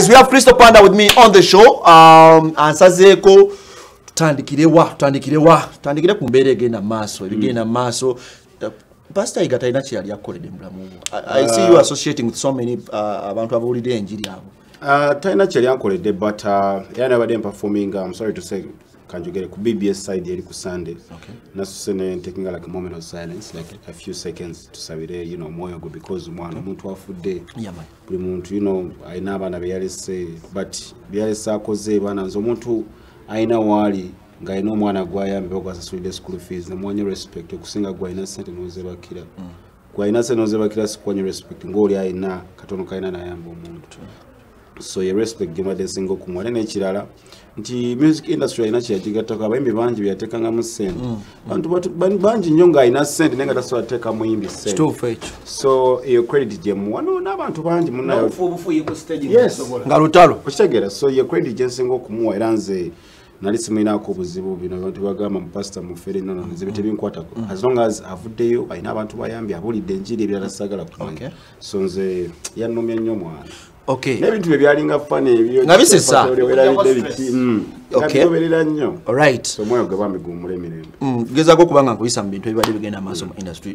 guys we have crystal panda with me on the show. Um, ansazeeko tutandikirewa tutandikirewa tutandikire ku mbeera egenda maaso ebigenda maaso. Uh, pastor iga talina kyeyali akoledde mu bulamu bwo. I- see you associating with so many uh, abantu abawulidde enjiri abo Uh, talina kyali ankoledde but uh, era nabadde performing i'm sorry to say kanjogere ku bbs side yali ku sunday. Okay. nasuse ne taking like a moment of silence like a few seconds tusabire you know omwoyo gwe because omwana omuntu afudde. Yeah, man. buli muntu you know alina abaana beyalese but byalese akoze baana nze omuntu alina waali ng'alina omwana gwayambe bagwasasulidde school fees nemuwanye respect okusinga gwalina sente nozebakira. Gwalina sente nozebakira sikuwanye respect ng'oli alina katono kalina nayamba omuntu so ye respect gemadde esinga okumuwa ate n'ekirala nti music industry alina kyeyagigattako abayimbi bangi byeyateekangamu sente bantu batu- ban- bangi nnyo ng'alina sente naye nga tasobola kuteeka muyimbi sente so eyo credit gyemuwa n'abantu bangi munayo Yes. nga lutalo. Okitegeera. So ye credit gyensinga okumuwa era nze nali simulinako obuzibu bino abantu bagamba mupasita mufere nono nzibe tebinkwatako. As long as avuddeyo alina abantu bayambye abulidde enjiri ebirala sagala Okay. kumanya so nze yanumye nnyo mwana n'ebintu bye byalinga fani ebyo Nga bisesa. mm. Okay. ngabigoberera nnyo. Omwoyo gwe bambi guwumula emirembe. Mm, gezaako okuba nga nkuyisa mu bintu ebibadde bigenda maaso mu industry